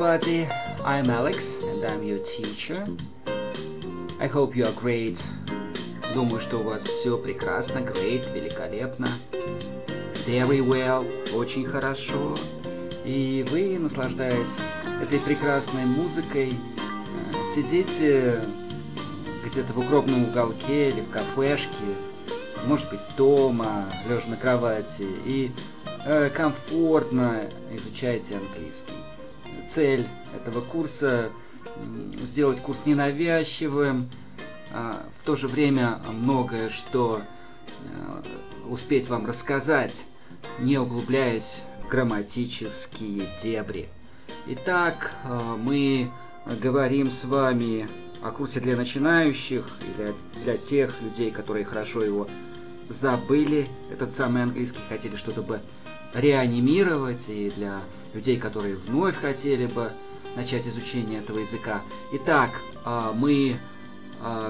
Everybody. I'm Alex and I'm your teacher. I hope you are great. Думаю, что у вас все прекрасно, great, великолепно. Very well, очень хорошо. И вы, наслаждаясь этой прекрасной музыкой, э, сидите где-то в укромном уголке или в кафешке, может быть дома, лежа на кровати, и э, комфортно изучаете английский. Цель этого курса сделать курс ненавязчивым, а в то же время многое, что э, успеть вам рассказать, не углубляясь в грамматические дебри. Итак, э, мы говорим с вами о курсе для начинающих или для тех людей, которые хорошо его забыли, этот самый английский, хотели что-то бы реанимировать, и для людей, которые вновь хотели бы начать изучение этого языка. Итак, э, мы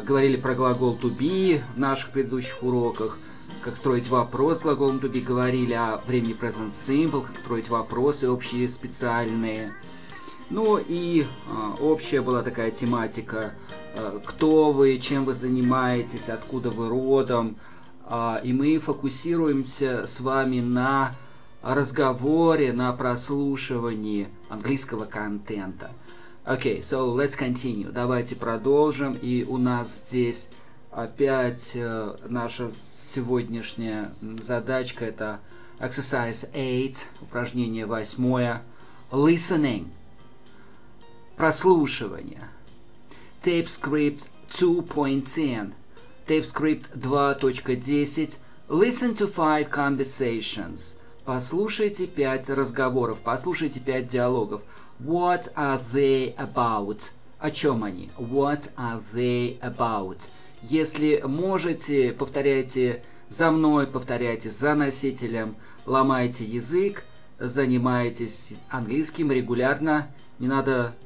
говорили про глагол to be в наших предыдущих уроках, как строить вопрос глаголом to be, говорили о времени present simple, как строить вопросы общие, специальные. Ну и э, общая была такая тематика, кто вы, чем вы занимаетесь, откуда вы родом. И мы фокусируемся с вами на разговоре, на прослушивании английского контента. Окей, okay, so let's continue. Давайте продолжим. И у нас здесь опять э, наша сегодняшняя задачка это exercise 8, упражнение восьмое. Listening. Прослушивание. Tape script 2.10. Tape script 2.10. Listen to five conversations. Послушайте пять разговоров, послушайте пять диалогов. What are they about? О чем они? What are they about? Если можете, повторяйте за мной, повторяйте за носителем, ломайте язык, занимаетесь английским регулярно. Не надо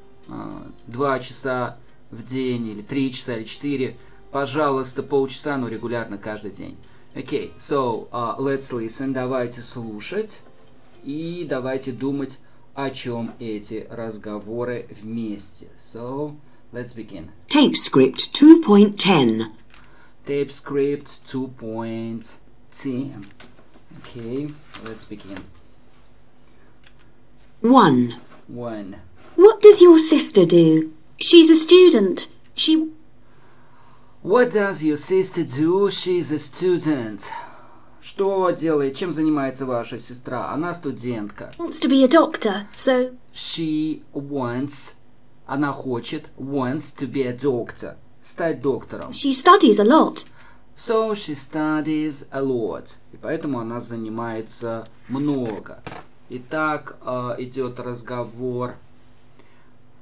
два часа в день, или три часа, или четыре. Пожалуйста, полчаса, но регулярно каждый день. Окей, okay, so uh, let's listen. Давайте слушать и давайте думать, о чем эти разговоры вместе. So, let's begin. Tape script 2.10. Tape script 2.10. Okay, let's begin. 1. 1. What does your sister do? She's a student. She. What does your sister do? She's a student. Что делает, чем занимается ваша сестра? Она студентка. Wants to be a doctor, so. She wants, она хочет, wants to be a doctor, стать доктором. She studies a lot. So she studies a lot. И поэтому она занимается много. Итак, идет разговор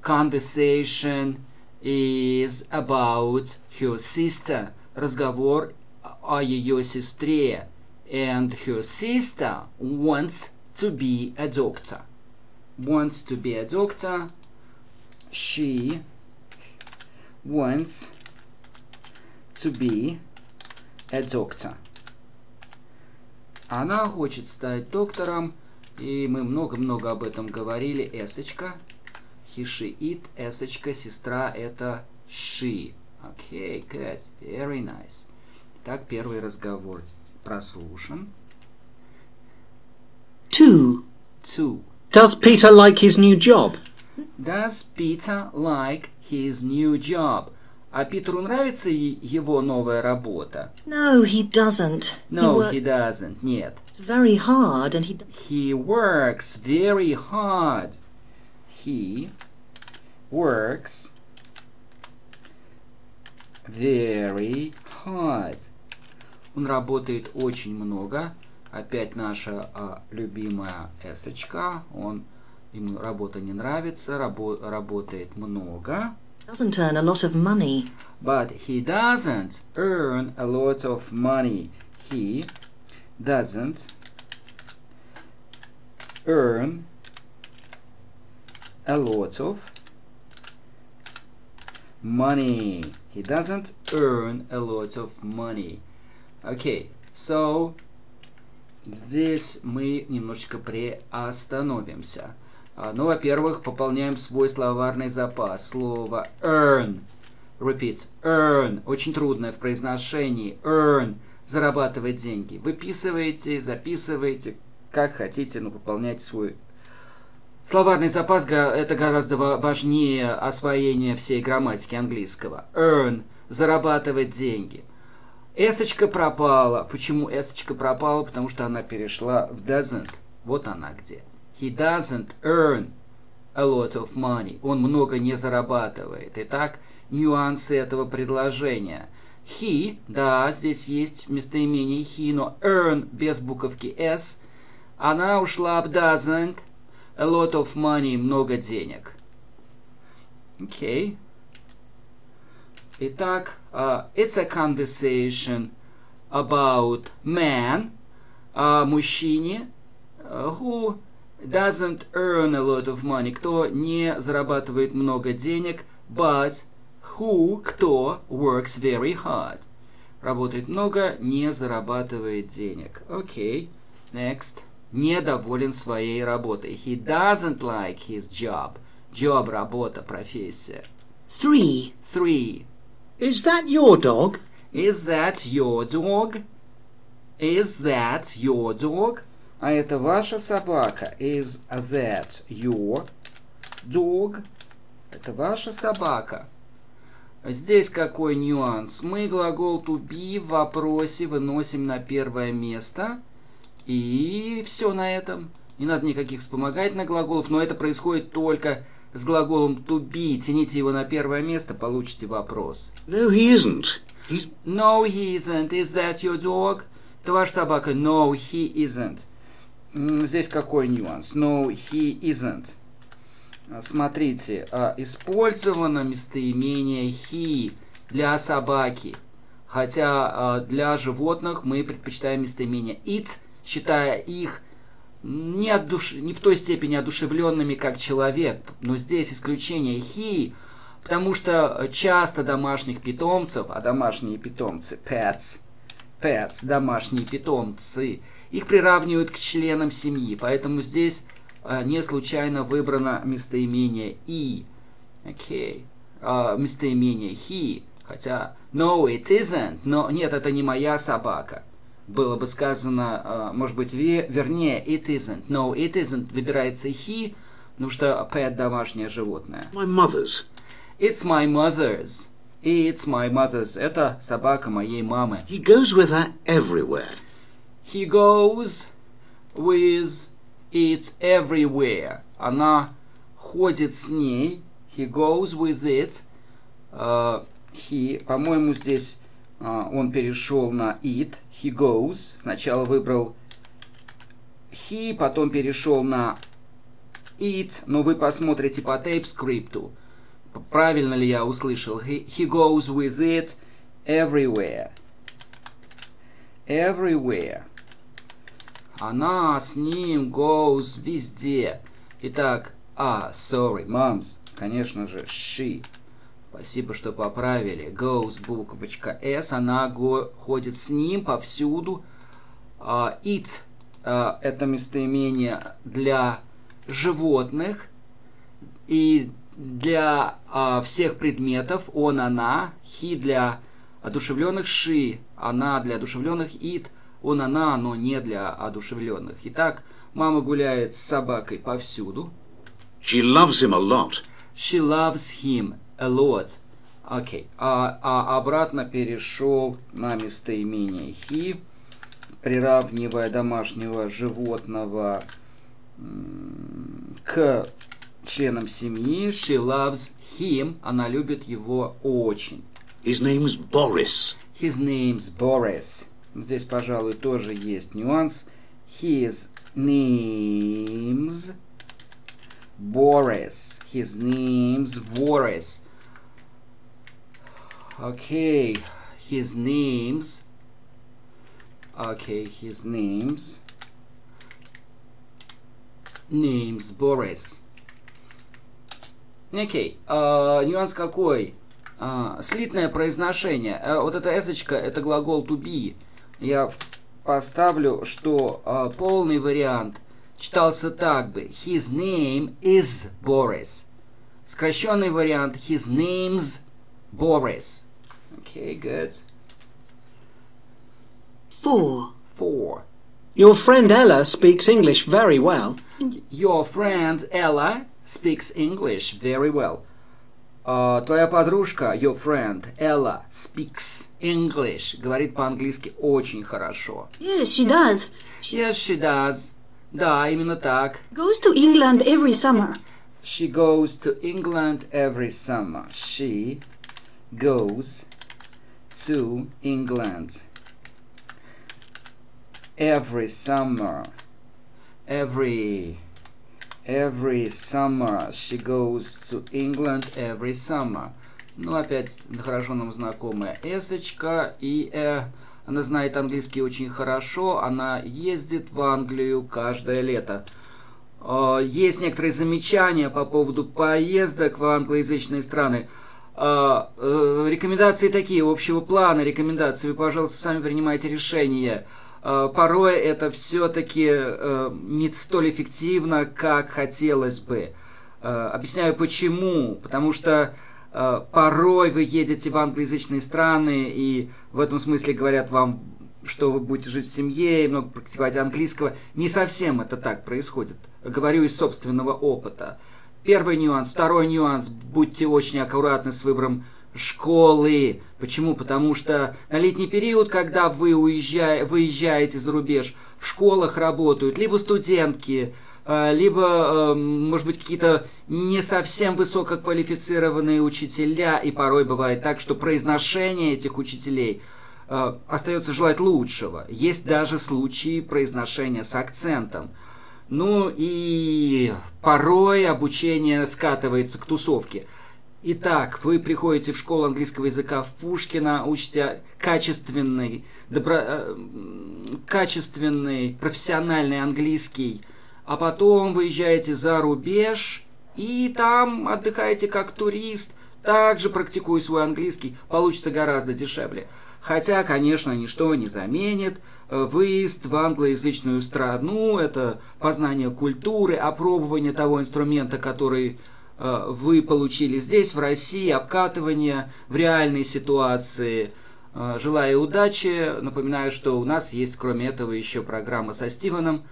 conversation is about her sister. Разговор о ее сестре. And her sister wants to be a doctor. Wants to be a doctor. She wants to be a doctor. Она хочет стать доктором, и мы много-много об этом говорили. Эсочка. It, эсочка, сестра это she. Okay, good, very nice. Итак, первый разговор прослушан. Two. Two. Does Peter like his new job? Does Peter like his new job? А Питеру нравится его новая работа? No, he doesn't. No, he, he doesn't. Нет. It's very hard and he... He works very hard. He works very hard. Он работает очень много. Опять наша а, любимая эсочка. Он ему работа не нравится, рабо работает много. Doesn't earn a lot of money. But he doesn't earn a lot of money. He doesn't earn a lot of money. He doesn't earn a lot of money. Okay, so здесь мы немножечко приостановимся. А, ну, во-первых, пополняем свой словарный запас. Слово earn. Repeat. Earn. Очень трудное в произношении. Earn. Зарабатывать деньги. Выписываете, записываете, как хотите, но пополняйте свой Словарный запас это гораздо важнее освоения всей грамматики английского. Earn – зарабатывать деньги. Эсочка пропала. Почему эсочка пропала? Потому что она перешла в doesn't. Вот она где. He doesn't earn a lot of money. Он много не зарабатывает. Итак, нюансы этого предложения. He, да, здесь есть местоимение he, но earn без буковки s. Она ушла в doesn't – a lot of money, много денег. Окей. Okay. Итак, uh, it's a conversation about man, о мужчине, uh, who doesn't earn a lot of money, кто не зарабатывает много денег, but who, кто works very hard. Работает много, не зарабатывает денег. Окей, okay. next недоволен своей работой. He doesn't like his job. Job – работа, профессия. Three. Three. Is that your dog? Is that your dog? Is that your dog? А это ваша собака. Is that your dog? Это ваша собака. Здесь какой нюанс? Мы глагол to be в вопросе выносим на первое место – и все на этом. Не надо никаких вспомогательных глаголов, но это происходит только с глаголом to be. Тяните его на первое место, получите вопрос. No, he isn't. He's... No, he isn't. Is that your dog? Это ваша собака. No, he isn't. Здесь какой нюанс? No, he isn't. Смотрите, а, использовано местоимение he для собаки. Хотя а, для животных мы предпочитаем местоимение it – считая их не, отдуш... не в той степени одушевленными, как человек. Но здесь исключение he, потому что часто домашних питомцев, а домашние питомцы, pets, pets, домашние питомцы, их приравнивают к членам семьи. Поэтому здесь а, не случайно выбрано местоимение и. Окей. Okay. А, местоимение he. Хотя, no, it isn't. Но нет, это не моя собака было бы сказано, может быть, вернее, it isn't. No, it isn't. Выбирается he, потому что pet домашнее животное. My mother's. It's my mother's. It's my mother's. Это собака моей мамы. He goes with her everywhere. He goes with it everywhere. Она ходит с ней. He goes with it. Uh, he, по-моему, здесь а, он перешел на it, he goes. Сначала выбрал he, потом перешел на it, но вы посмотрите по тейп-скрипту, правильно ли я услышал. He, he goes with it everywhere. Everywhere. Она с ним goes везде. Итак, а, sorry, moms, конечно же, she. Спасибо, что поправили. Goes буквочка S, она го, ходит с ним повсюду. Uh, it uh, это местоимение для животных и для uh, всех предметов. Он, она. He для одушевленных. She, она для одушевленных. It, он, она, но не для одушевленных. Итак, мама гуляет с собакой повсюду. She loves him a lot. She loves him lot. Окей. Okay. А, а обратно перешел на местоимение he, приравнивая домашнего животного к членам семьи. She loves him. Она любит его очень. His name's Boris. His name's Boris. Здесь, пожалуй, тоже есть нюанс. His name's Boris. His name's Boris. Okay, his names. Okay, his names. Names Boris. Окей, okay. uh, нюанс какой? Uh, слитное произношение. Uh, вот эта эсочка, это глагол to be. Я поставлю, что uh, полный вариант читался так бы. His name is Boris. Сокращенный вариант His name's Boris. Okay, good. 4. Four. Your friend Ella speaks English very well. Your friend Ella speaks English very well. А, твоя подружка, your friend Ella, speaks English. Говорит по-английски очень хорошо. Yes, she does. Yes, she does. Да, именно так. Goes to England every summer. She goes to England every summer. She goes to England every summer. Every every summer she goes to England every summer. Ну, опять хорошо нам знакомая эсочка и э. Она знает английский очень хорошо. Она ездит в Англию каждое лето. А, Есть некоторые замечания по поводу поездок в англоязычные страны. А, э, Рекомендации такие, общего плана рекомендации. Вы, пожалуйста, сами принимайте решение. А, Порой это все-таки не столь эффективно, как хотелось бы. Объясняю почему. Потому что порой вы едете в англоязычные страны, и в этом смысле говорят вам, что вы будете жить в семье и много практиковать английского. Не совсем это так происходит. Говорю из собственного опыта. Первый нюанс. Второй нюанс. Будьте очень аккуратны с выбором школы. Почему? Потому что на летний период, когда вы уезжаете, выезжаете за рубеж, в школах работают либо студентки, э, либо, э, может быть, какие-то не совсем высококвалифицированные учителя, и порой бывает так, что произношение этих учителей э, остается желать лучшего. Есть даже случаи произношения с акцентом. Ну и порой обучение скатывается к тусовке. Итак, вы приходите в школу английского языка в Пушкина, учите качественный, добро, качественный профессиональный английский, а потом выезжаете за рубеж и там отдыхаете как турист, также практикуя свой английский, получится гораздо дешевле. Хотя, конечно, ничто не заменит э, выезд в англоязычную страну, это познание культуры, опробование того инструмента, который э, вы получили здесь, в России, обкатывание в реальной ситуации. Э, Желаю удачи. Напоминаю, что у нас есть, кроме этого, еще программа со Стивеном.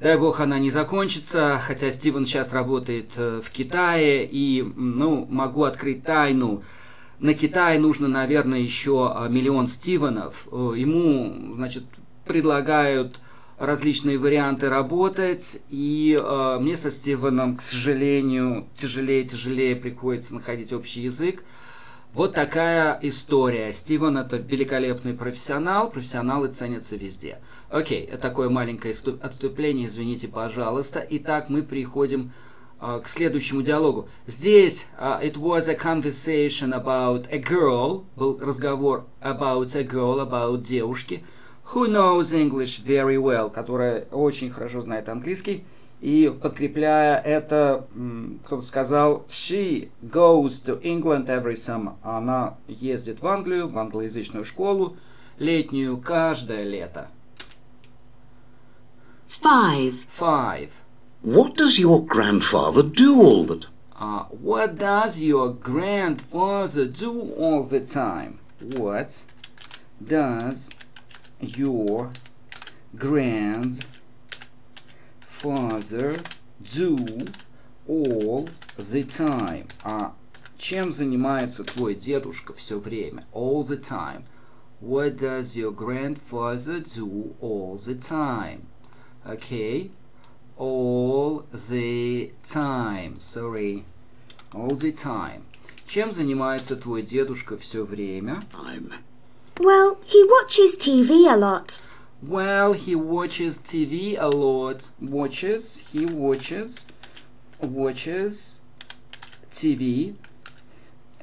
Дай бог она не закончится, хотя Стивен сейчас работает э, в Китае, и, ну, могу открыть тайну. На Китай нужно, наверное, еще а, миллион Стивенов. Э, Ему, значит, предлагают различные варианты работать, и э, мне со Стивеном, к сожалению, тяжелее и тяжелее приходится находить общий язык. Вот такая история. Стивен это великолепный профессионал, профессионалы ценятся везде. Окей, такое маленькое отступление, извините, пожалуйста. Итак, мы приходим а, к следующему диалогу. Здесь а, it was a conversation about a girl, был разговор about a girl, about девушки, who knows English very well, которая очень хорошо знает английский. И подкрепляя это, кто-то сказал, she goes to England every summer. Она ездит в Англию, в англоязычную школу, летнюю, каждое лето. 5. Five. What does your grandfather do all the Uh, what does your grandfather do all the time? What does your grandfather do all the time? А чем занимается твой дедушка все время? All the time. What does your grandfather do all the time? Okay. All the time. Sorry. All the time. Чем занимается твой дедушка все время? time? Well, he watches TV a lot. Well, he watches TV a lot. Watches, he watches, watches TV.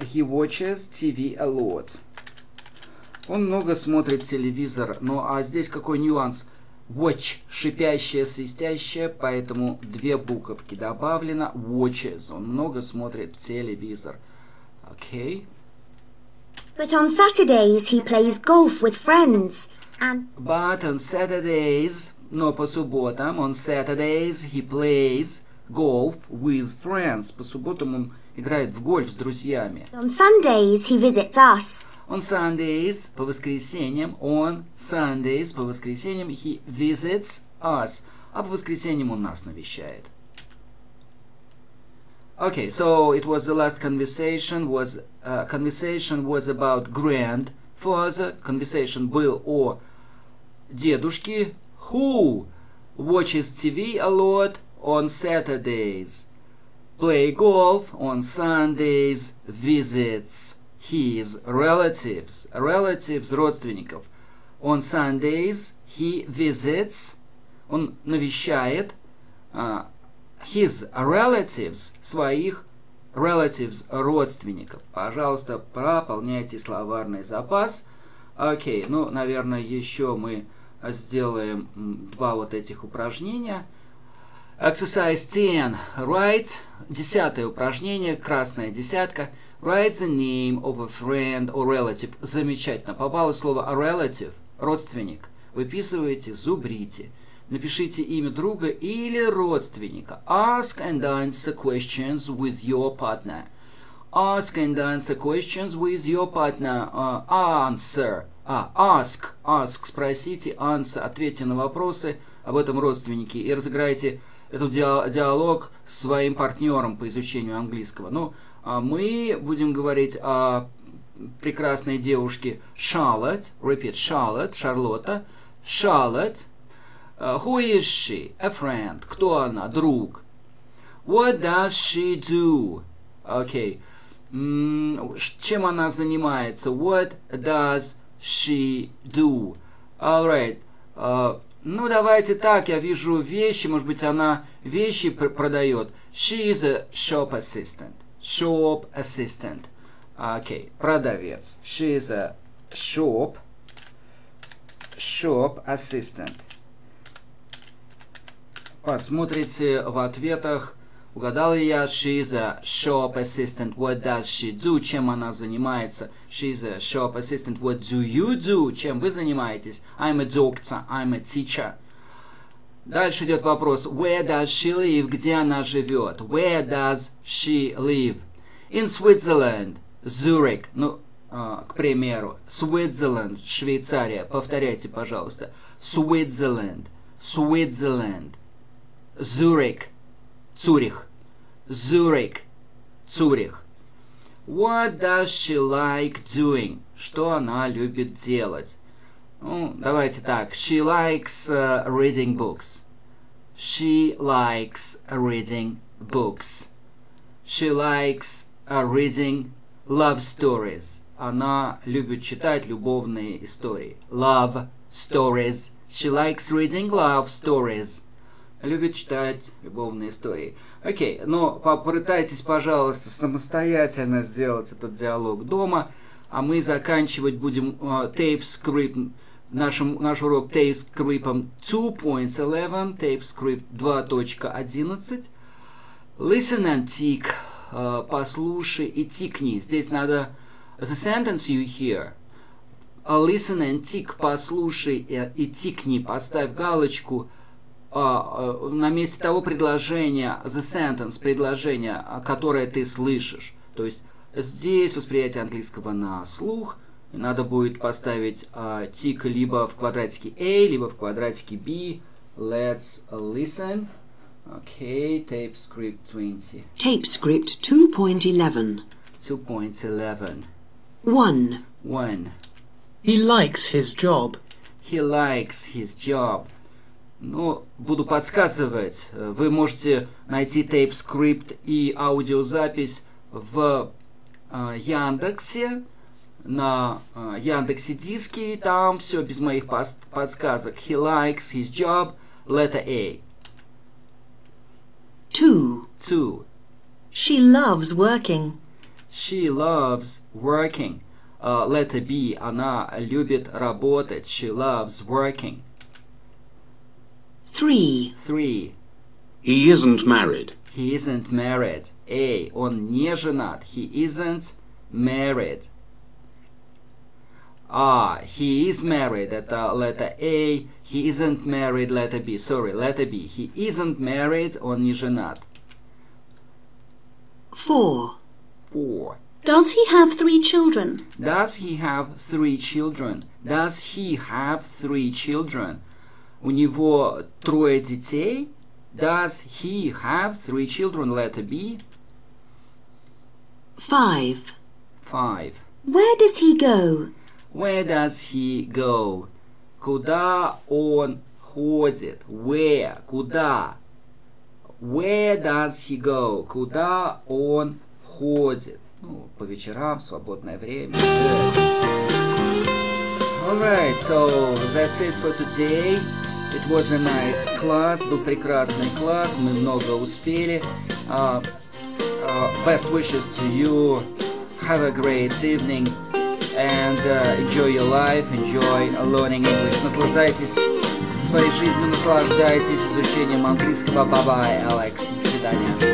He watches TV a lot. Он много смотрит телевизор. Ну а здесь какой нюанс? Watch, шипящее, свистящее, поэтому две буковки добавлено. Watches, он много смотрит телевизор. Окей. But on Saturdays he plays golf with friends. And But on Saturdays, но по субботам, on Saturdays, he plays golf with friends. По субботам он играет в гольф с друзьями. On Sundays, he visits us. On Sundays, по воскресеньям, on Sundays, по воскресеньям, he visits us. А по воскресеньям он нас навещает. Okay, so it was the last conversation was uh, conversation was about grandfather. Conversation был о дедушке who watches TV a lot on Saturdays, play golf on Sundays, visits his relatives, relatives родственников. On Sundays he visits, он навещает а, his relatives, своих relatives, родственников. Пожалуйста, прополняйте словарный запас. Окей, ну, наверное, еще мы сделаем два вот этих упражнения. Exercise 10. Write. Десятое упражнение, красная десятка. Write the name of a friend or relative. Замечательно. Попало слово relative, родственник. Выписываете, зубрите. Напишите имя друга или родственника. Ask and answer questions with your partner. Ask and answer questions with your partner. Uh, answer. А, ask. Ask. Спросите. Answer. Ответьте на вопросы об этом родственнике и разыграйте этот диа- диалог с своим партнером по изучению английского. Ну, а мы будем говорить о прекрасной девушке Charlotte. Repeat. Charlotte. Шарлотта. Charlotte. Uh, who is she? A friend. Кто она? Друг. What does she do? Окей. Ш- Чем она занимается? What does she do? Alright. Uh, ну, давайте так. Я вижу вещи. Может быть, она вещи пр- продает. She is a shop assistant. Shop assistant. Окей. Продавец. She is a shop shop assistant. Посмотрите в ответах. Угадал я? She is a shop assistant. What does she do? Чем она занимается? She is a shop assistant. What do you do? Чем вы занимаетесь? I'm a doctor. I'm a teacher. Дальше идет вопрос. Where does she live? Где она живет? Where does she live? In Switzerland. Zurich. Ну, а, к примеру. Switzerland. Швейцария. Повторяйте, пожалуйста. Switzerland. Switzerland. Zurich. Цюрих. Zurich. Цюрих. What does she like doing? Что она любит делать? Ну, давайте так. She likes uh, reading books. She likes reading books. She likes uh, reading love stories. Она любит читать любовные истории. Love stories. She likes reading love stories. Любит читать любовные истории. Окей, но попытайтесь, пожалуйста, самостоятельно сделать этот диалог дома, а мы заканчивать будем uh, tape script, нашим, наш урок tape script 2.11, tape script 2.11. Listen and tick, uh, послушай и тикни. Здесь надо the sentence you hear. Uh, listen and tick, послушай и, тикни, поставь галочку на месте того предложения, the sentence, предложение, а, которое ты слышишь. То есть здесь восприятие английского на слух. Надо будет поставить а, тик либо в квадратике A, либо в квадратике B. Let's listen. Okay, tape script 20. Tape script 2.11. 2.11. 1. 1. He likes his job. He likes his job. Ну, буду подсказывать. Вы можете найти tape script и аудиозапись в э, Яндексе, на э, Яндексе Диске. Там все без моих подсказок. He likes his job. Letter A. 2. 2. She loves working. She loves working. Э, letter B. Она любит работать. She loves working. 3. 3. He isn't married. He isn't married. A. Он не женат. He isn't married. А, he is married. Это letter A. He isn't married. Letter B. Sorry, letter B. He isn't married. Он не женат. 4. Four. Does he have three children? Does he have three children? Does he have three children? У него трое детей. Does he have three children? Letter B. 5. Five. Where does he go? Where does he go? Куда он ходит? Where? Куда? Where does he go? Куда он ходит? Ну, по вечерам, в свободное время. Good. Alright, so that's it for today. It was a nice class, был прекрасный класс, мы много успели. Uh, uh, best wishes to you. Have a great evening and uh, enjoy your life, enjoy learning English. Наслаждайтесь своей жизнью, наслаждайтесь изучением английского. Bye-bye, Алекс. До свидания.